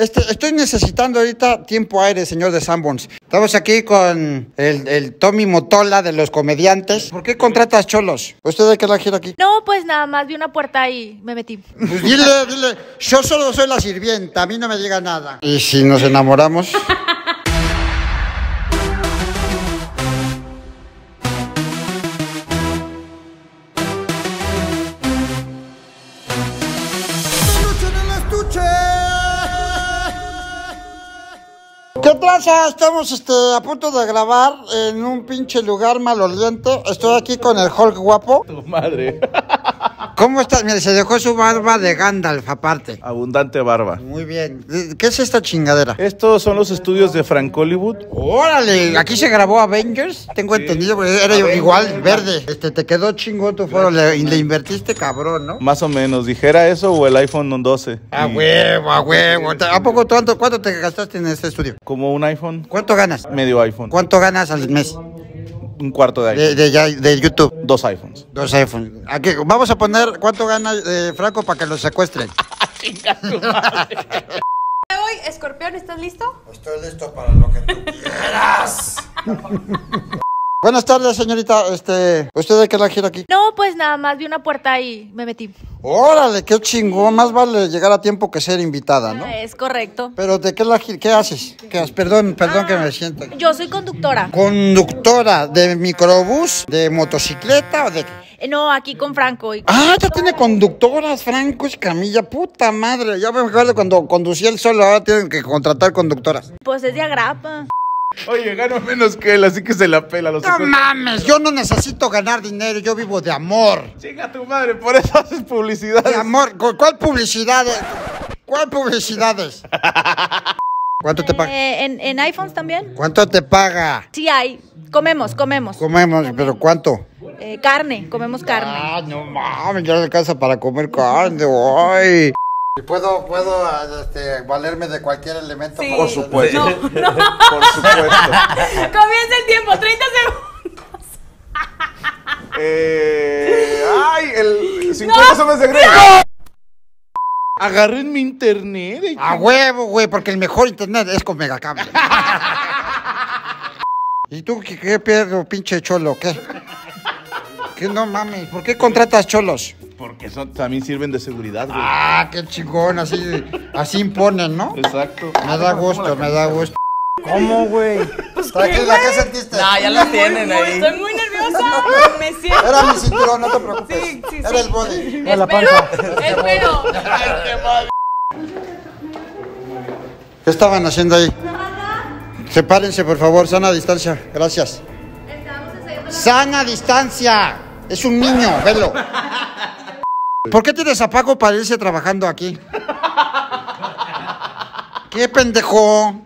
Este, estoy necesitando ahorita tiempo aire, señor de Sanborns. Estamos aquí con el, el Tommy Motola de los comediantes. ¿Por qué contratas cholos? ¿Usted de qué la gira aquí? No, pues nada más vi una puerta y me metí. Pues dile, dile, yo solo soy la sirvienta, a mí no me llega nada. ¿Y si nos enamoramos? ¿Qué pasa? Estamos este, a punto de grabar en un pinche lugar maloliente. Estoy aquí con el Hulk guapo. Tu madre. ¿Cómo estás? Mira, se dejó su barba de Gandalf aparte. Abundante barba. Muy bien. ¿Qué es esta chingadera? Estos son los estudios de Frank Hollywood. Órale, aquí se grabó Avengers. Tengo entendido, era igual verde. Este, te quedó chingón tu foro. Le, le invertiste cabrón, ¿no? Más o menos. Dijera eso o el iPhone 12. A Y huevo, a huevo. ¿A poco cuánto, cuánto te gastaste en este estudio? Como un iPhone. ¿Cuánto ganas? Medio iPhone. ¿Cuánto ganas al mes Un cuarto de iPhone. de, de, ya- de YouTube? Dos iPhones. Dos iPhones. Aquí, vamos a poner cuánto gana eh, Franco para que lo secuestren. Hoy, Escorpión, ¿estás listo? Estoy listo para lo que tú quieras. Buenas tardes, señorita. Este, ¿usted de qué la gira aquí? No, pues nada más vi una puerta y me metí. Órale, qué chingón. Más vale llegar a tiempo que ser invitada, ¿no? Es correcto. Pero ¿de qué la gira? ¿Qué haces? ¿Qué haces? Perdón, perdón que me sienta. Yo soy conductora. Conductora de microbús, de motocicleta o de Eh, No, aquí con Franco. y- Ah, ya tiene conductoras, Franco Escamilla, puta madre. Ya me acuerdo cuando conducía el solo, ahora tienen que contratar conductoras. Pues es de agrapa. Oye, gano menos que él, así que se la pela. Los No mames, yo no necesito ganar dinero, yo vivo de amor. Chinga tu madre, por eso haces publicidad. De amor, ¿cu- ¿cuál publicidades? ¿Cuál publicidades? ¿Cuánto te paga? Eh, ¿en, en iPhones también? ¿Cuánto te paga? Sí hay. Comemos, comemos. Comemos, pero ¿cuánto? Eh, carne, comemos carne. Ah, no mames, ya le casa para comer carne, ay. ¿Y puedo, puedo este, valerme de cualquier elemento? Sí. Por supuesto. No, no. Por supuesto. Comienza el tiempo, 30 segundos. Eh, ay, el 50 sombras de Grey. Agarré en mi internet. eh. A huevo, güey, porque el mejor internet es con Megacable. ¿Y tú qué, qué pedo, pinche cholo? ¿Qué? ¿Qué no mames? ¿Por qué contratas cholos? Porque son, también sirven de seguridad, güey. Ah, qué chingón, así, así imponen, ¿no? Exacto. Me da gusto, me da gusto. ¿Cómo, güey? Tranquila, ¿qué sentiste? ya los tienen ahí. Estoy muy nerviosa. Me siento. Era mi cinturón, no te preocupes. Sí, sí, Era sí. el body. Espero, espero. ¿Qué estaban haciendo ahí? Sepárense, por favor, sana distancia. Gracias. ¡Sana distancia! Es un niño, velo. ¿Por qué tienes a Paco para irse trabajando aquí? ¿Qué pendejo?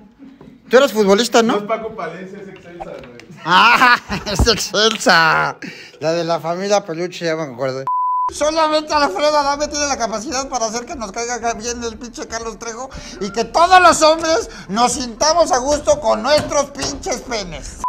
Tú eres futbolista, ¿no? Paco Palencia, es Excelsa, güey. ¡Ah! Es excelsa. La de la familia Peluche, ya me acuerdo. Solamente Alfredo Adame tiene la capacidad para hacer que nos caiga bien el pinche Carlos Trejo y que todos los hombres nos sintamos a gusto con nuestros pinches penes.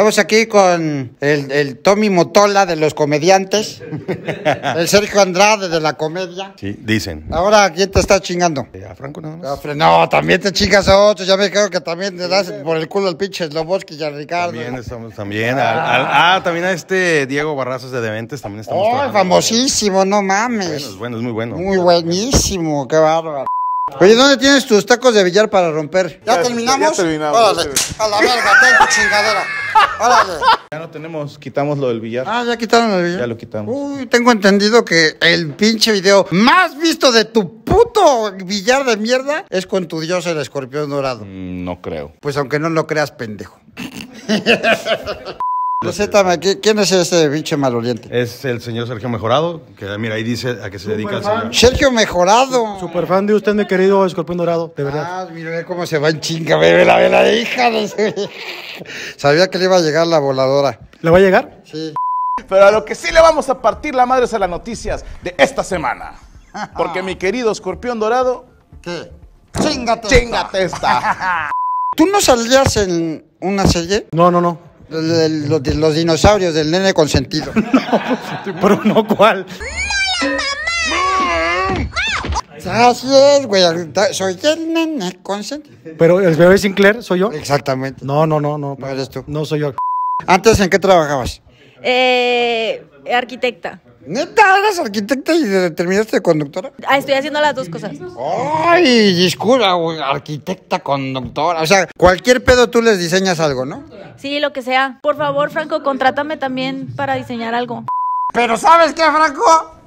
Estamos aquí con el, el Tommy Motola de los comediantes, el Sergio Andrade de la comedia. Sí, dicen. Ahora, ¿quién te está chingando? Eh, A Franco nada más. No, también te chingas a otros. Ya me creo que también te das por el culo al pinche Sloboski y a Ricardo. También estamos, también. al- al- ah, también a este Diego Barrazos de Dementes también estamos ¡Oh, trabajando. famosísimo! No Bueno, mames. es bueno, es muy bueno. Muy buenísimo, qué bárbaro. Oye, ¿dónde tienes tus tacos de billar para romper? ¿Ya, Ya- terminamos? ya terminamos, Órale, ya a la verga, ten tu chingadera. Órale. Ya no tenemos, quitamos lo del billar. Ah, ya quitaron el billar. Ya lo quitamos. Uy, tengo entendido que el pinche video más visto de tu puto billar de mierda es con tu dios el escorpión dorado. Mm, No creo. Pues aunque no lo creas, pendejo. Recétame, ¿qui- ¿quién es ese pinche maloliente? Es el señor Sergio Mejorado, que mira, ahí dice a qué se dedica el señor. Sergio Mejorado. Super fan de usted, mi querido Escorpión Dorado, de verdad. Ah, mira cómo se va en chinga, bebé, la vela, hija de su- Sabía que le iba a llegar la voladora. ¿Le va a llegar? Sí. Pero a lo que sí le vamos a partir la madre es a las noticias de esta semana. Porque mi querido escorpión dorado, ¿Qué? Chingate. chingate esta. ¿Tú no salías en una serie? No, no, no. Los, dinosaurios, del nene consentido. Pero no, ¿cuál? Así es, güey. Soy el nene consentido. Pero el bebé Sinclair soy yo. Exactamente. No, no, no, no. No eres tú. No soy yo. Antes, ¿en qué trabajabas? Eh, arquitecta. ¿Neta eres arquitecta y terminaste de conductora? Ah, estoy haciendo las dos cosas. Ay, disculpa, güey, arquitecta, conductora. O sea, cualquier pedo tú les diseñas algo, ¿no? Sí, lo que sea. Por favor, Franco, contrátame también para diseñar algo. Pero ¿sabes qué, Franco?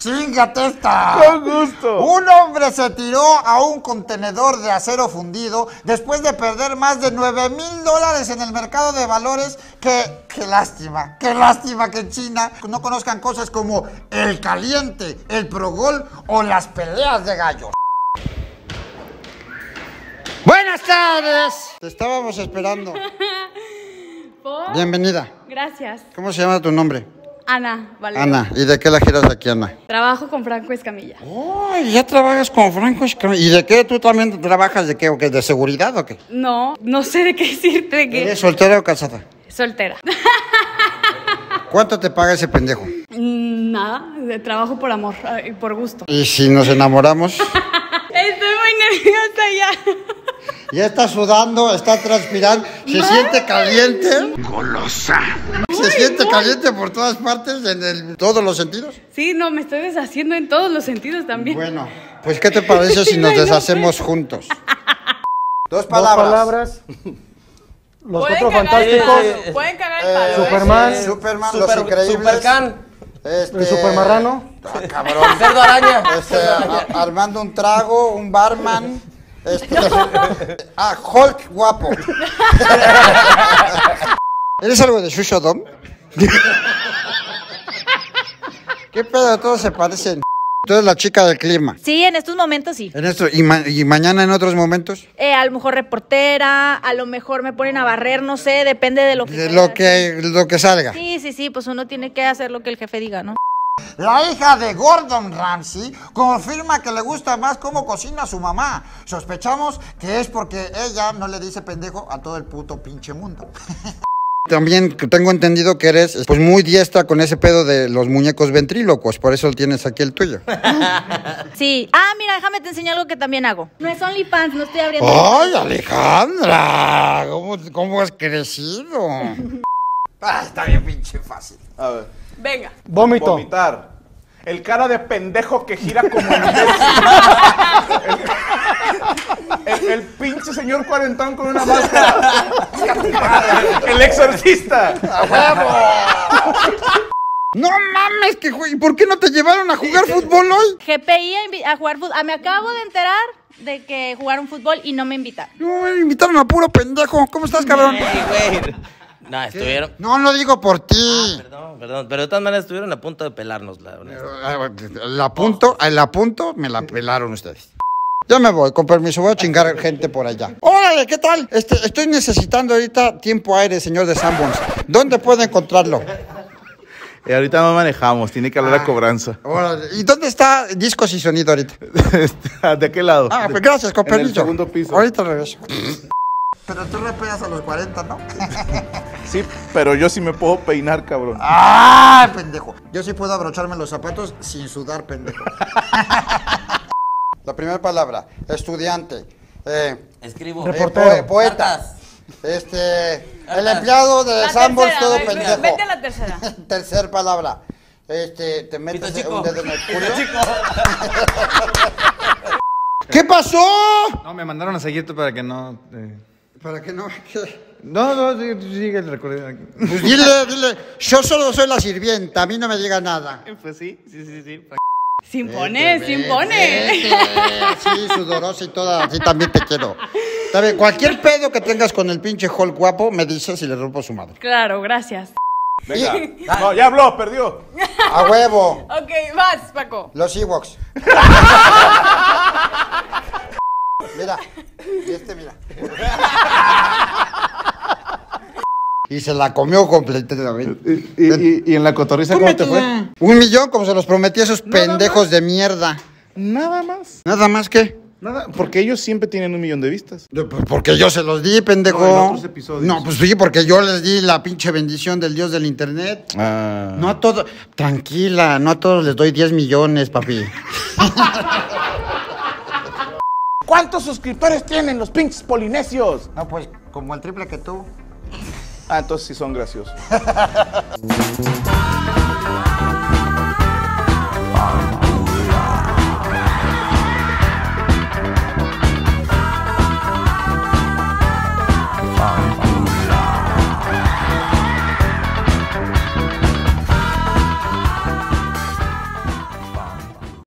Chingate esta. Con gusto. Un hombre se tiró a un contenedor de acero fundido después de perder más de 9 mil dólares en el mercado de valores. Que, qué lástima, qué lástima que en China no conozcan cosas como el caliente, el progol o las peleas de gallos. Buenas tardes. Te estábamos esperando. ¿Por? Bienvenida. Gracias. ¿Cómo se llama tu nombre? Ana, vale. Ana. ¿Y de qué la giras aquí, Ana? Trabajo con Franco Escamilla. Ay, ya trabajas con Franco Escamilla. ¿Y de qué tú también trabajas? ¿De qué? ¿O qué? ¿De seguridad o qué? No, no sé de qué decirte de qué. ¿Eres soltera o casada? Soltera. ¿Cuánto te paga ese pendejo? Mm, Nada, de trabajo por amor y por gusto. ¿Y si nos enamoramos? Estoy muy nerviosa ya. Ya está sudando, está transpirando, se siente caliente. Golosa. Se siente caliente por todas partes, en el- todos los sentidos. Sí, no, me estoy deshaciendo en todos los sentidos también. Bueno, pues ¿qué te parece si nos no, deshacemos juntos? Dos Dos palabras. palabras. Los Pueden cuatro fantásticos. Pueden cagar el Eh, palo. ¿eh? Superman. Superman, Super- los increíbles. Supercan. Este, El supermarrano. Ah, cabrón. Cerdo araña. Este, a- armando un trago, un barman. Este, ah, Hulk guapo. ¿Eres algo de Shushodom? ¿Qué pedo? Todos se parecen. Tú eres la chica del clima. Sí, en estos momentos sí. En esto, y, ma- y mañana en otros momentos. Eh, a lo mejor reportera, a lo mejor me ponen a barrer, no sé, depende de lo que De lo que, lo que salga. Sí, sí, sí, pues uno tiene que hacer lo que el jefe diga, ¿no? La hija de Gordon Ramsay confirma que le gusta más cómo cocina su mamá. Sospechamos que es porque ella no le dice pendejo a todo el puto pinche mundo. También tengo entendido que eres pues muy diestra con ese pedo de los muñecos ventrílocos, por eso tienes aquí el tuyo. Sí. Ah, mira, déjame te enseño algo que también hago. No es OnlyFans, no estoy abriendo. ¡Ay, Alejandra! ¿Cómo, cómo has crecido? Ah, está bien pinche fácil. A ver. Venga. Vómito. Vomitar. El cara de pendejo que gira como el, el- el pinche señor cuarentón con una máscara. el exorcista. No mames, que güey, ¿por qué no te llevaron a jugar fútbol hoy? GPI a, jugar fútbol. Ah, me acabo de enterar de que jugaron fútbol y no me invitaron. No, me invitaron a puro pendejo. ¿Cómo estás, cabrón? Güey. No, estuvieron. No, no digo por ti. Perdón, perdón. Pero de todas maneras estuvieron a punto de pelarnos, la verdad. El apunto, el apunto, me la pelaron ustedes. Ya me voy, con permiso, voy a chingar gente por allá. Órale, ¿qué tal? Este, estoy necesitando ahorita tiempo aire, señor de Sanborns. ¿Dónde puedo encontrarlo? Y ahorita no manejamos, tiene que hablar a cobranza. Órale, ¿Y dónde está discos y sonido ahorita? ¿De qué lado? Ah, pues gracias, con En el permiso. segundo piso. Ahorita regreso. Pero tú rapeas a los 40, ¿no? Sí, pero yo sí me puedo peinar, cabrón. ¡Ah, pendejo! Yo sí puedo abrocharme los zapatos sin sudar, pendejo. La primera palabra, estudiante. Eh, Escribo. eh, Reportero. poe- poeta. Cartas. Este, el empleado de La tercera, todo ve- pendejo. vete a la tercera. Tercer palabra. Este, te metes chico. un dedo en el Pito culo. chico. ¿Qué pasó? No, me mandaron a seguirte para que no. eh, ¿Para qué no? ¿Qué? No, no, sigue el recorrido. Pues dile, dile, yo solo soy la sirvienta, a mí no me llega nada. Pues sí, sí, sí, sí. Se impone, se impone. Vete, Sí, sudorosa y toda, así también te quiero. Bien, cualquier pedo que tengas con el pinche Hulk guapo, me dices y le rompo su madre. Claro, gracias. Venga. No, ya habló, perdió. A huevo, Ok, vas, Paco. los Ewoks. Mira, y este mira. Y se la comió completamente. ¿Y, y- y en la cotorriza cómo te fue? Un millón, como se los prometí a esos pendejos de mierda. Nada más. Nada más que. Nada, porque ellos siempre tienen un millón de vistas. Pues Porque yo se los di, pendejo. No, en otros episodios. No, pues sí, porque yo les di la pinche bendición del dios del internet. Ah. No a todos. Tranquila, no a todos les doy 10 millones, papi. ¿Cuántos suscriptores tienen los pinches polinesios? No, pues como el triple que tú. Ah, entonces sí son graciosos.